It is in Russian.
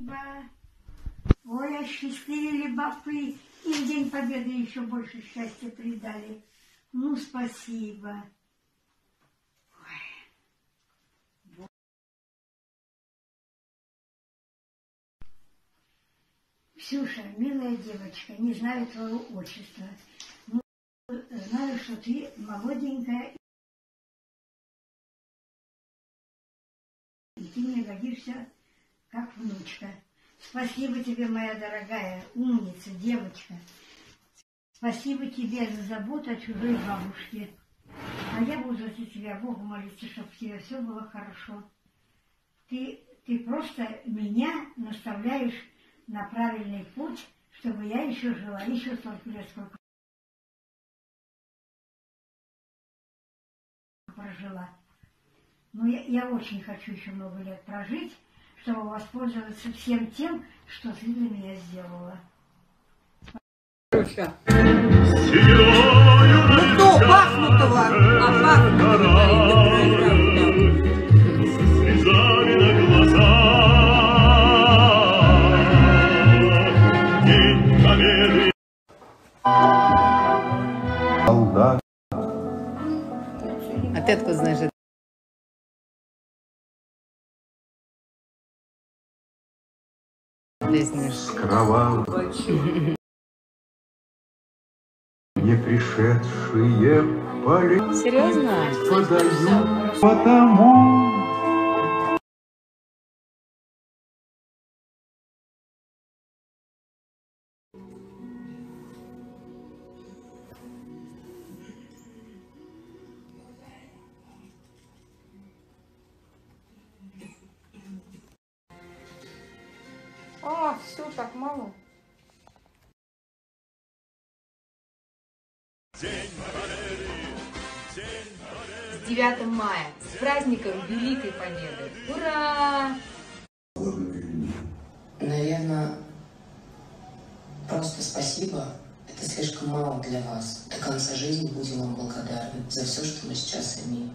Спасибо. Ой, осчастливили бабы. И в День Победы еще больше счастья придали. Ну, спасибо. Ксюша, милая девочка, не знаю твоего отчества. Ну, знаю, что ты молоденькая, и ты мне годишься как внучка. Спасибо тебе, моя дорогая, умница, девочка. Спасибо тебе за заботу о чужой бабушке. А я буду за тебя Богу молиться, чтобы у тебя все было хорошо. Ты, ты просто меня наставляешь на правильный путь, чтобы я еще жила, еще столько лет, сколько прожила. Но я, я очень хочу еще много лет прожить, чтобы воспользоваться всем тем, что ты для меня сделала. Ну то пахнутого, а пахнутого слезами на глазах. День победы. солдат. А ты откуда знаешь это? С кровавых не пришедшие поли Серьезно? подаю. Потому все, так мало. С 9 мая, с праздником Великой Победы! Ура! Наверное, просто спасибо. Это слишком мало для вас. До конца жизни будем вам благодарны за все, что мы сейчас имеем.